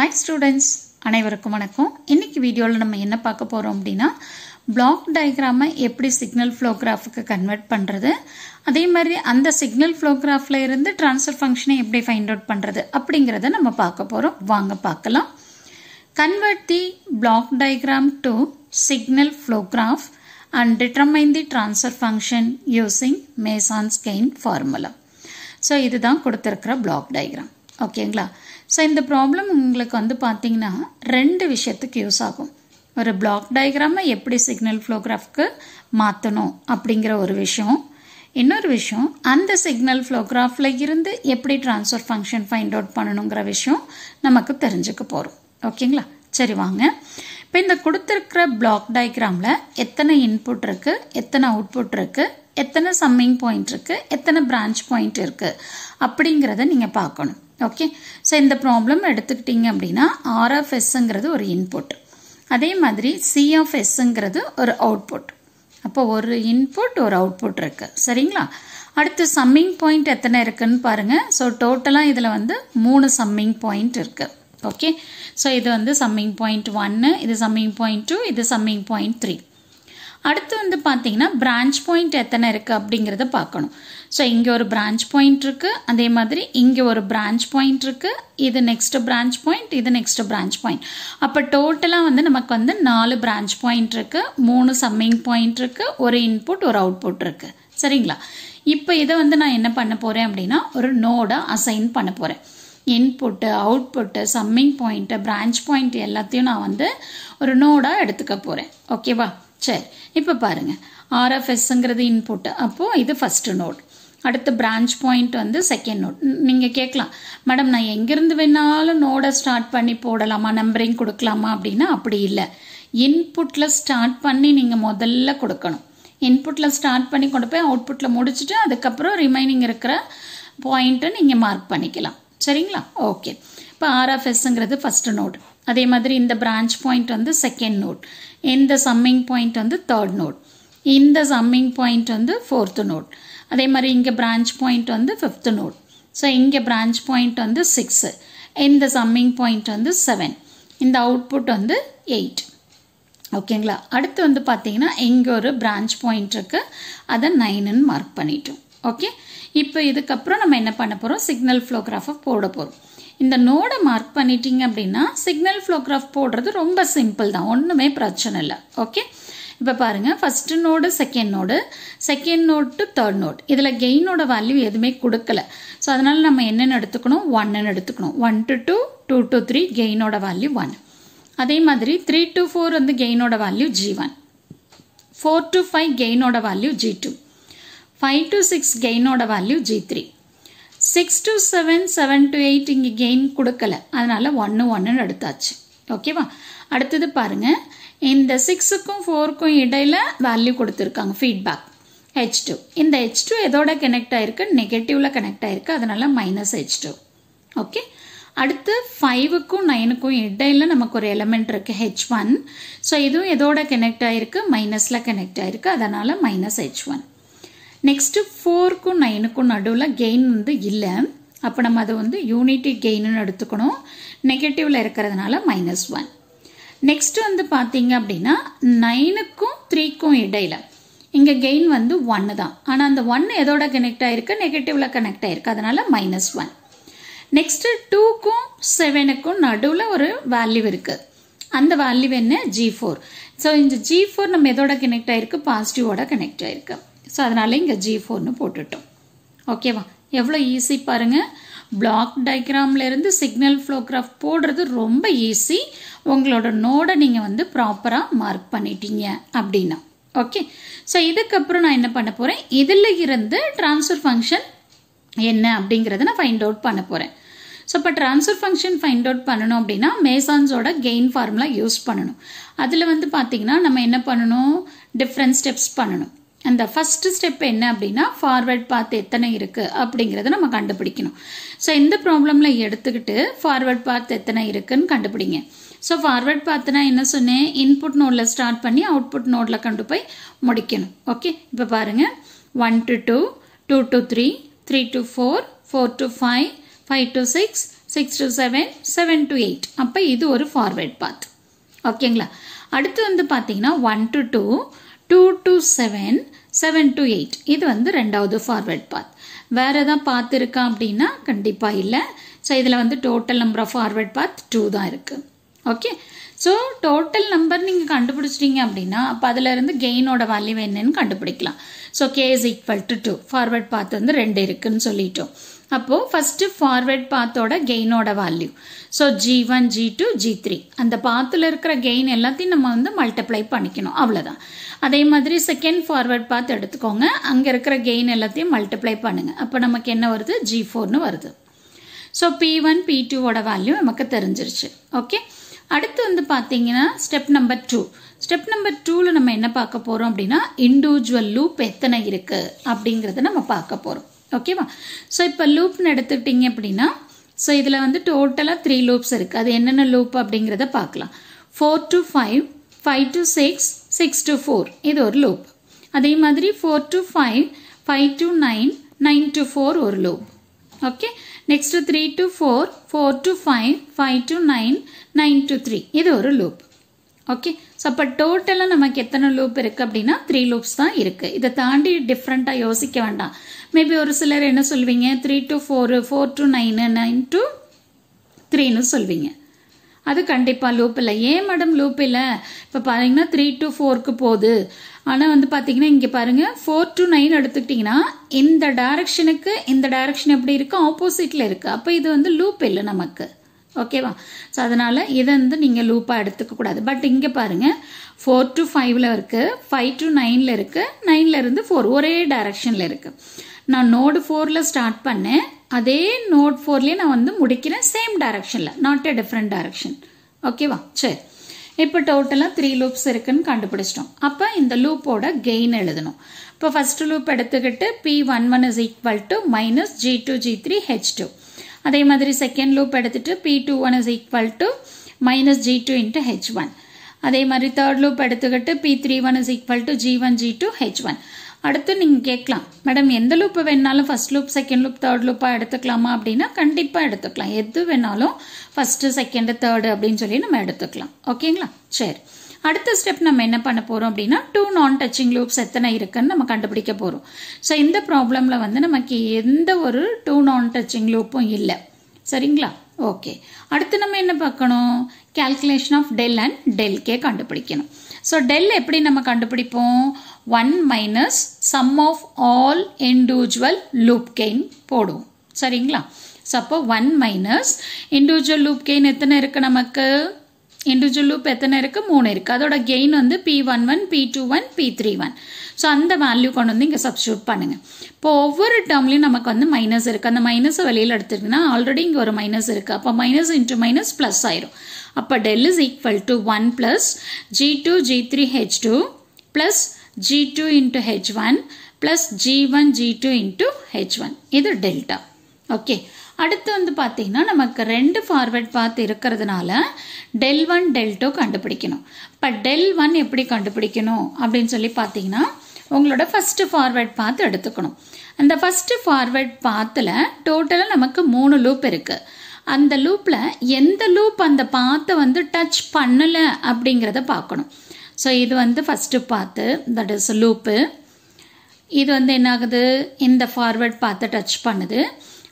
Hi students அனைவருக்கும் வணக்கம். இன்னைக்கு வீடியோவில் நம்ம என்ன பார்க்க போகிறோம் அப்படின்னா பிளாக் டயக்ராமை எப்படி சிக்னல் ஃப்ளோகிராஃபுக்கு கன்வெர்ட் பண்ணுறது அதே மாதிரி அந்த சிக்னல் ஃப்ளோகிராஃபில் இருந்து ட்ரான்ஸ்ஃபர் ஃபங்க்ஷனை எப்படி ஃபைண்ட் அவுட் பண்ணுறது அப்படிங்கிறத நம்ம பார்க்க போகிறோம் வாங்க பார்க்கலாம். Convert the block diagram to signal flowgraph and determine the transfer function using Mason's gain formula so இதுதான் கொடுத்துருக்கிற பிளாக் டயக்ராம் ஓகேங்களா ஸோ இந்த ப்ராப்ளம் உங்களுக்கு வந்து பார்த்தீங்கன்னா ரெண்டு விஷயத்துக்கு யூஸ் ஆகும். ஒரு பிளாக் டயக்ராமை எப்படி சிக்னல் ஃப்ளோகிராஃப்க்கு மாற்றணும் அப்படிங்கிற ஒரு விஷயம். இன்னொரு விஷயம் அந்த சிக்னல் ஃப்ளோகிராஃபில் இருந்து எப்படி ட்ரான்ஸ்ஃபர் ஃபங்க்ஷன் ஃபைண்ட் அவுட் பண்ணணுங்கிற விஷயம் நமக்கு தெரிஞ்சுக்க போகிறோம் ஓகேங்களா சரி வாங்க. இப்போ இந்த கொடுத்துருக்கிற பிளாக் டயக்ராமில் எத்தனை இன்புட் இருக்குது எத்தனை அவுட்புட் இருக்குது எத்தனை சம்மிங் பாயிண்ட் இருக்குது எத்தனை பிரான்ச் பாயிண்ட் இருக்குது அப்படிங்கிறத நீங்கள் பார்க்கணும். ஓகே ஸோ இந்த ப்ராப்ளம் எடுத்துக்கிட்டிங்க அப்படின்னா ஆர் ஆஃப் எஸ்ஸுங்கிறது ஒரு இன்புட் அதே மாதிரி சி ஆஃப் எஸ்ஸுங்கிறது ஒரு அவுட்புட் அப்போ ஒரு இன்புட் ஒரு அவுட்புட் இருக்குது சரிங்களா? அடுத்து சம்மிங் பாயிண்ட் எத்தனை இருக்குன்னு பாருங்கள் ஸோ டோட்டலாக இதில் வந்து மூணு சம்மிங் பாயிண்ட் இருக்குது ஓகே ஸோ இது வந்து சம்மிங் பாயிண்ட் ஒன்று இது சம்மிங் பாயிண்ட் டூ இது சம்மிங் பாயிண்ட் த்ரீ அடுத்து வந்து பார்த்தீங்கன்னா பிரான்ச் பாயிண்ட் எத்தனை இருக்குது அப்படிங்கிறத பார்க்கணும். ஸோ இங்கே ஒரு பிரான்ச் பாயிண்ட் இருக்குது அதே மாதிரி இங்கே ஒரு பிரான்ச் பாயிண்ட் இருக்குது இது நெக்ஸ்ட்டு பிரான்ச் பாயிண்ட் இது நெக்ஸ்ட்டு பிரான்ச் பாயிண்ட் அப்போ டோட்டலாக வந்து நமக்கு வந்து நாலு பிரான்ச் பாயிண்ட் இருக்குது மூணு சம்மிங் பாயிண்ட் இருக்குது ஒரு இன்புட் ஒரு அவுட்புட் இருக்குது சரிங்களா? இப்போ இதை வந்து நான் என்ன பண்ண போகிறேன் அப்படின்னா ஒரு நோடை அசைன் பண்ண போகிறேன் input output summing point branch point எல்லாத்தையும் நான் வந்து ஒரு நோடாக எடுத்துக்க போகிறேன் ஓகேவா சரி இப்போ பாருங்கள் ஆர்எஃப்எஸ்ங்கிறது இன்புட்டு அப்போது இது ஃபஸ்ட்டு நோட் அடுத்து பிரான்ச் பாயிண்ட் வந்து செகண்ட் நோட் நீங்கள் கேட்கலாம். மேடம் நான் எங்கேருந்து வேணாலும் நோடை ஸ்டார்ட் பண்ணி போடலாமா? நம்பரிங் கொடுக்கலாமா? அப்படின்னா அப்படி இல்லை. இன்புட்டில் ஸ்டார்ட் பண்ணி நீங்கள் முதல்ல கொடுக்கணும். இன்புட்டில் ஸ்டார்ட் பண்ணி கொண்டு போய் அவுட்புட்டில் முடிச்சுட்டு அதுக்கப்புறம் ரிமைனிங் இருக்கிற பாயிண்ட்டை நீங்கள் மார்க் பண்ணிக்கலாம். சரிங்களா? ஓகே இப்போ ஆர்எஃப்எஸ்ங்கிறது ஃபஸ்ட்டு நோட் அதே மாதிரி இந்த பிரான்ச் பாயிண்ட் வந்து செகண்ட் நோட் இந்த சம்மிங் பாயிண்ட் வந்து தேர்ட் நோட் இந்த சம்மிங் பாயிண்ட் வந்து ஃபோர்த்து நோட் அதே மாதிரி இங்கே பிரான்ச் பாயிண்ட் வந்து ஃபிஃப்த்து நோட் ஸோ இங்கே பிரான்ச் பாயிண்ட் வந்து சிக்ஸு இந்த சம்மிங் பாயிண்ட் வந்து செவன் இந்த அவுட்புட் வந்து எயிட் ஓகேங்களா அடுத்து வந்து பார்த்தீங்கன்னா இங்கே ஒரு பிரான்ச் பாயிண்ட் இருக்குது அதை நைனுன்னு மார்க் பண்ணிட்டோம். ஓகே இப்போ இதுக்கப்புறம் நம்ம என்ன பண்ண போகிறோம் சிக்னல் ஃப்ளோகிராஃபை போட போகிறோம் இந்த நோடை மார்க் பண்ணிட்டீங்க அப்படின்னா சிக்னல் ஃப்ளோகிராஃப் போடுறது ரொம்ப சிம்பிள் தான். ஒன்றுமே பிரச்சனை இல்லை. ஓகே இப்போ பாருங்கள் first node second node second node to third node இதில் கெயினோட வேல்யூ எதுவுமே கொடுக்கல. ஸோ அதனால் நம்ம என்னென்னு எடுத்துக்கணும்? ஒன்னுன்னு எடுத்துக்கணும். One to two two to three கெயினோட value one அதே மாதிரி த்ரீ டு ஃபோர் வந்து கெயினோட value G one four to five கெயினோட value G two five to six கெயினோட value G three six to seven seven to eight இங்கே gain கொடுக்கல. அதனால் ஒன்று ஒன்றுன்னு எடுத்தாச்சு ஓகேவா அடுத்தது பாருங்கள் இந்த சிக்ஸுக்கும் ஃபோருக்கும் இடையில் வேல்யூ கொடுத்துருக்காங்க. ஃபீட்பேக் ஹெச் டூ இந்த ஹெச் டூ எதோட கனெக்ட் ஆகிருக்கு நெகட்டிவில் கனெக்ட் ஆகிருக்கு அதனால் மைனஸ் ஹெச் டூ ஓகே அடுத்து ஃபைவுக்கும் நைனுக்கும் இடையில் நமக்கு ஒரு எலமெண்ட் இருக்குது ஹெச் ஒன் ஸோ இதுவும் எதோட கனெக்ட் ஆகிருக்கு மைனஸில் கனெக்ட் ஆகிருக்கு அதனால் மைனஸ் ஹெச் ஒன் நெக்ஸ்ட்டு ஃபோருக்கும் நைனுக்கும் நடுவில் கெயின் வந்து இல்லை. அப்போ நம்ம அதை வந்து யூனிட்டி கெயின்னு எடுத்துக்கணும். நெகட்டிவில் இருக்கிறதுனால மைனஸ் ஒன் நெக்ஸ்ட்டு வந்து பார்த்தீங்க அப்படின்னா நைனுக்கும் த்ரீக்கும் இடையில். இங்கே கெயின் வந்து ஒன்று தான். ஆனால் அந்த ஒன்று எதோட கனெக்ட் ஆகிருக்கு நெகட்டிவில் கனெக்ட் ஆகிருக்கு அதனால் மைனஸ் ஒன் நெக்ஸ்ட்டு டூக்கும் செவனுக்கும் நடுவில் ஒரு வேல்யூ இருக்குது அந்த வேல்யூ என்ன? ஜி ஃபோர் ஸோ இந்த ஜி ஃபோர் நம்ம எதோட கனெக்ட் ஆகிருக்கு பாசிட்டிவோட கனெக்ட் ஆகிருக்கு ஸோ அதனால் இங்கே ஜி ஃபோர்னு போட்டுட்டோம். ஓகேவா எவ்வளோ ஈஸி பாருங்கள் பிளாக் டயக்ராம்ல இருந்து சிக்னல் ஃப்ளோகிராஃப் போடுறது ரொம்ப ஈஸி உங்களோட நோடை நீங்கள் வந்து ப்ராப்பராக மார்க் பண்ணிட்டீங்க அப்படின்னா. ஓகே ஸோ இதுக்கப்புறம் நான் என்ன பண்ண போகிறேன் இதில் இருந்து ட்ரான்ஸ்ஃபர் ஃபங்க்ஷன் என்ன அப்படிங்கிறத நான் ஃபைண்ட் அவுட் பண்ண போகிறேன் ஸோ இப்போ ட்ரான்ஸ்ஃபர் ஃபங்க்ஷன் ஃபைண்ட் அவுட் பண்ணணும் அப்படின்னா மேசான்ஸோட கெயின் ஃபார்முலா யூஸ் பண்ணணும். அதில் வந்து பார்த்தீங்கன்னா நம்ம என்ன பண்ணணும்? டிஃப்ரெண்ட் ஸ்டெப்ஸ் பண்ணணும். அந்த ஃபர்ஸ்ட் ஸ்டெப் என்ன அப்படின்னா ஃபார்வர்ட் பாத் எத்தனை இருக்கு அப்படிங்கிறத நம்ம கண்டுபிடிக்கணும். ஸோ இந்த ப்ராப்ளம்ல எடுத்துக்கிட்டு ஃபார்வர்ட் பாத் எத்தனை இருக்குன்னு கண்டுபிடிங்க. ஸோ ஃபார்வர்ட் பாத்னா என்ன சொன்னேன்? இன்புட் நோடில் ஸ்டார்ட் பண்ணி அவுட்புட் நோடில் கொண்டு போய் முடிக்கணும். ஓகே இப்போ பாருங்க. One to two two to three three to four four to five five to six six to seven seven to eight அப்போ இது ஒரு ஃபார்வேர்ட் பாத் ஓகேங்களா அடுத்து வந்து பார்த்தீங்கன்னா one to two two to seven seven to eight இது வந்து ரெண்டாவது ஃபார்வேர்ட் பாத் வேற எதாவது பாத் இருக்கா அப்படின்னா கண்டிப்பாக இல்லை. ஸோ இதில் வந்து total number of forward path two தான் இருக்குது ஓகே ஸோ டோட்டல் நம்பர் நீங்கள் கண்டுபிடிச்சிட்டீங்க அப்படின்னா அப்போ அதில் இருந்து கெயினோட வேல்யூ என்னன்னு கண்டுபிடிக்கலாம். So K is equal to two forward path வந்து ரெண்டு இருக்குன்னு சொல்லிட்டோம். அப்போது ஃபஸ்ட்டு ஃபார்வர்ட் பாத்தோட கெயினோட value so G one G two G three அந்த பாத்தில் இருக்கிற கெயின் எல்லாத்தையும் நம்ம வந்து மல்டிப்ளை பண்ணிக்கணும். அவ்வளோதான் அதே மாதிரி செகண்ட் ஃபார்வர்ட் பாத் எடுத்துக்கோங்க. அங்கே இருக்கிற கெயின் எல்லாத்தையும் மல்டிப்ளை பண்ணுங்கள் அப்போ நமக்கு என்ன வருது? ஜி ஃபோர்னு வருது. ஸோ பி ஒன் பி டூவோட வேல்யூ நமக்கு தெரிஞ்சிருச்சு. ஓகே அடுத்து வந்து பார்த்தீங்கன்னா step number two step number டூவில் நம்ம என்ன பார்க்க போகிறோம் அப்படின்னா இண்டிவிஜுவல் லூப் எத்தனை இருக்குது அப்படிங்கிறத நம்ம பார்க்க போகிறோம் ஓகேவா ஸோ இப்போ லூப்னு எடுத்துக்கிட்டிங்க அப்படின்னா ஸோ இதில் வந்து டோட்டலாக த்ரீ லூப்ஸ் இருக்குது அது என்னென்ன லூப் அப்படிங்கிறத பார்க்கலாம். Four to five five to six six to four இது ஒரு லூப் அதே மாதிரி four to five five to nine nine to four ஒரு loop okay next three to four four to five five to nine nine to three இது ஒரு loop okay so அப்போ டோட்டலாக நமக்கு எத்தனை லூப் இருக்குது அப்படின்னா த்ரீ லூப்ஸ் தான் இருக்குது இதை தாண்டி டிஃப்ரெண்ட்டாக யோசிக்க வேண்டாம். மேபி ஒரு சிலர் என்ன சொல்வீங்க? Three to four four to nine nine to த்ரீன்னு சொல்வீங்க. அது கண்டிப்பாக லூப் இல்லை. ஏன் மேடம் லூப் இல்லை? இப்போ பார்த்தீங்கன்னா த்ரீ டு ஃபோருக்கு போகுது. ஆனால் வந்து பார்த்தீங்கன்னா இங்கே பாருங்கள் ஃபோர் டு நைன் எடுத்துக்கிட்டிங்கன்னா இந்த டைரக்ஷனுக்கு இந்த டைரக்ஷன் எப்படி இருக்கு? ஆப்போசிட்டில் இருக்குது அப்போ இது வந்து லூப் இல்லை நமக்கு. ஓகேவா ஸோ அதனால் இதை வந்து நீங்கள் லூப்பாக எடுத்துக்கக்கூடாது பட் இங்கே பாருங்கள் ஃபோர் டு ஃபைவ்ல இருக்குது ஃபைவ் டு நைனில் இருக்குது நைன்லேருந்து ஃபோர் ஒரே டைரக்ஷனில் இருக்குது நான் நோடு ஃபோரில் ஸ்டார்ட் பண்ணேன் அதே நோட் ஃபோர்லேயே நான் வந்து முடிக்கிறேன் சேம் டைரக்ஷனில் நாட் எ டிஃப்ரெண்ட் டைரக்ஷன் ஓகேவா சரி. இப்போ டோட்டலாக த்ரீ லூப்ஸ் இருக்குன்னு கண்டுபிடிச்சிட்டோம். அப்போ இந்த லூப்போட கெயின் எழுதணும். இப்போ ஃபர்ஸ்ட் லூப் எடுத்துக்கிட்டு P one one is equal to minus G two G three H two அதே மாதிரி செகண்ட் லூப் எடுத்துகிட்டு P two one is equal to minus G two into H one அதே மாதிரி தேர்ட் லூப் எடுத்துக்கிட்டு P three one is equal to G one G two H one அடுத்து நீங்கள் கேட்கலாம் madam எந்த லூப் வேணாலும் first loop second loop third லூப்பாக எடுத்துக்கலாமா? அப்படின்னா கண்டிப்பாக எடுத்துக்கலாம். எது வேணாலும் ஃபஸ்ட்டு செகண்டு தேர்டு அப்படின்னு சொல்லி நம்ம எடுத்துக்கலாம். ஓகேங்களா? சரி. அடுத்த ஸ்டெப் நம்ம என்ன பண்ண போகிறோம் அப்படின்னா டூ நான் டச்சிங் லூப்ஸ் எத்தனை இருக்குன்னு நம்ம கண்டுபிடிக்க போகிறோம் ஸோ இந்த ப்ராப்ளமில் வந்து நமக்கு எந்த ஒரு டூ நான் டச்சிங் லூப்பும் இல்லை. சரிங்களா? ஓகே அடுத்து நம்ம என்ன பார்க்கணும்? Calculation of del and del K கண்டுபிடிக்கணும். ஸோ டெல் எப்படி நம்ம கண்டுபிடிப்போம்? One minus sum of all individual loop gain போடுவோம். சரிங்களா? ஸோ அப்போ one minus individual loop gain எத்தனை இருக்குது நமக்கு? இண்டிவிஜுவல் லூப் எத்தனை இருக்குது மூணு இருக்குது அதோட கெயின் வந்து P one one P two one P three one so அந்த வேல்யூ கொண்டு வந்து இங்கே சப்ஸ்டியூட் பண்ணுங்கள் இப்போ ஒவ்வொரு டேர்ம்லையும் நமக்கு வந்து மைனஸ் இருக்குது அந்த மைனஸை வெளியில் எடுத்துட்டிங்கன்னா ஆல்ரெடி இங்கே ஒரு மைனஸ் இருக்குது அப்போ மைனஸ் இன்ட்டு மைனஸ் ப்ளஸ் ஆயிரும். அப்போ del is equal to one plus G two G three H two plus G two into H one plus G one G two into H one இது delta okay அடுத்து வந்து பார்த்தீங்கன்னா நமக்கு ரெண்டு forward பாத் இருக்கிறதுனால del one del two கண்டுபிடிக்கணும். இப்போ tell one எப்படி கண்டுபிடிக்கணும் அப்படின்னு சொல்லி பார்த்தீங்கன்னா உங்களோட ஃபஸ்ட்டு ஃபார்வர்ட் பாத் எடுத்துக்கணும். அந்த ஃபஸ்ட்டு ஃபார்வர்ட் பாத்தில் டோட்டலாக நமக்கு மூணு லூப் இருக்குது அந்த லூப்பில் எந்த லூப் அந்த பாத்தை வந்து டச் பண்ணலை அப்படிங்கிறத பார்க்கணும் ஸோ இது வந்து ஃபஸ்ட்டு பாத்து தட் இஸ் லூப்பு இது வந்து என்ன ஆகுது இந்த ஃபார்வர்ட் பாத்தை டச் பண்ணுது.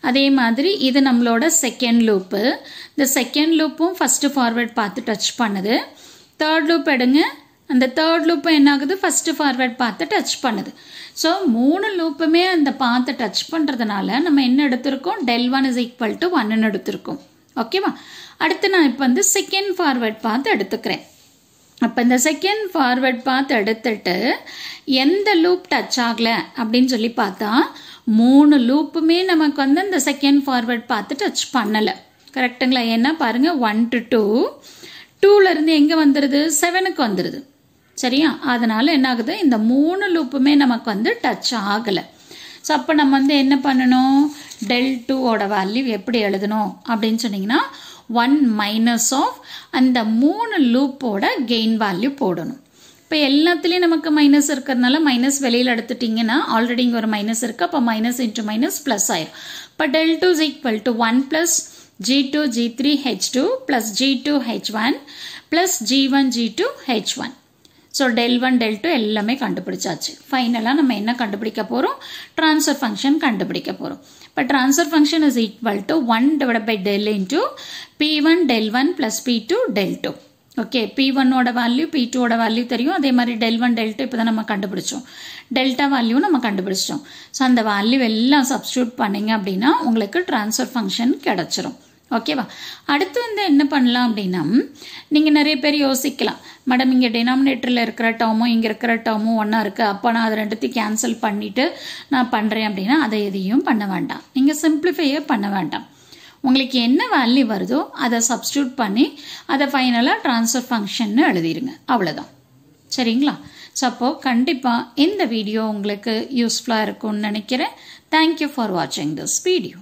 அதே மாதிரி இது நம்மளோட செகண்ட் லூப்பு இந்த செகண்ட் லூப்பும் ஃபஸ்ட்டு ஃபார்வேர்ட் பார்த்து டச் பண்ணுது. தேர்ட் லூப் எடுங்க. அந்த தேர்ட் லூப்பும் என்ன ஆகுது? ஃபஸ்ட்டு ஃபார்வேர்ட் பார்த்து டச் பண்ணுது. ஸோ மூணு லூப்புமே அந்த பார்த்து டச் பண்ணுறதுனால நம்ம என்ன எடுத்திருக்கோம்? Del one is equal to ஒன்னு எடுத்திருக்கோம். ஓகேவா அடுத்து நான் இப்போ வந்து செகண்ட் ஃபார்வேர்ட் பார்த்து எடுத்துக்கிறேன். அப்போ இந்த செகண்ட் ஃபார்வேர்ட் பார்த்து எடுத்துட்டு எந்த லூப் டச் ஆகலை அப்படின்னு சொல்லி பார்த்தா மூணு லூப்புமே நமக்கு வந்து இந்த செகண்ட் ஃபார்வர்ட் பார்த்து டச் பண்ணலை. கரெக்டுங்களா ஏன்னா பாருங்கள் ஒன் டு டூ டூலேருந்து எங்கே வந்துடுது செவனுக்கு வந்துடுது சரியா? அதனால் என்ன ஆகுது? இந்த மூணு லூப்புமே நமக்கு வந்து டச் ஆகலை. ஸோ அப்போ நம்ம வந்து என்ன பண்ணணும்? டெல் டூவோட வேல்யூ எப்படி எழுதணும்? அப்படின்னு சொன்னிங்கன்னா ஒன் மைனஸ் ஆஃப் அந்த மூணு லூப்போட கெயின் வேல்யூ போடணும். இப்போ எல்லாத்துலேயும் நமக்கு மைனஸ் இருக்கிறதுனால மைனஸ் வெளியில் எடுத்துட்டிங்கன்னா ஆல்ரெடி இங்கே ஒரு மைனஸ் இருக்குது அப்போ மைனஸ் இன்ட்டு மைனஸ் ப்ளஸ் ஆயிரும். இப்போ del two is equal to one plus G two G three H two plus G two H one plus G one G two H one so del one del two எல்லாமே கண்டுபிடிச்சாச்சு. ஃபைனலாக நம்ம என்ன கண்டுபிடிக்க போகிறோம் transfer function கண்டுபிடிக்க போகிறோம் இப்போ transfer function is equal to one divide by del into P one del one plus P two del two okay P ஒன்னோட வேல்யூ பி டூவோட வேல்யூ தெரியும். அதே மாதிரி டெல் ஒன் டெல் டூ இப்போ தான் நம்ம கண்டுபிடிச்சோம். டெல்டா வேல்யூ நம்ம கண்டுபிடிச்சிட்டோம். ஸோ அந்த வேல்யூ எல்லாம் சப்ஸ்டியூட் பண்ணீங்க அப்படின்னா உங்களுக்கு ட்ரான்ஸ்ஃபர் ஃபங்க்ஷன் கிடச்சிரும். ஓகேவா அடுத்து வந்து என்ன பண்ணலாம் அப்படின்னா நீங்கள் நிறைய பேர் யோசிக்கலாம். மேடம் இங்கே டினாமினேட்டரில் இருக்கிற டேர்மும் இங்கே இருக்கிற டேர்மும் ஒன்றா இருக்குது அப்போ நான் அதை ரெண்டுத்தையும் கேன்சல் பண்ணிவிட்டு நான் பண்ணுறேன் அப்படின்னா அதை எதையும் பண்ண வேண்டாம். நீங்கள் சிம்பிளிஃபையே பண்ண வேண்டாம். உங்களுக்கு என்ன வேல்யூ வருதோ அதை சப்ஸ்டியூட் பண்ணி அதை ஃபைனலாக ட்ரான்ஸ்ஃபர் ஃபங்க்ஷன்னு எழுதிடுங்க. அவ்வளோதான் சரிங்களா? ஸோ அப்போது கண்டிப்பாக இந்த வீடியோ உங்களுக்கு யூஸ்ஃபுல்லாக இருக்கும்னு நினைக்கிறேன். தேங்க்யூ ஃபார் வாட்சிங் திஸ் வீடியோ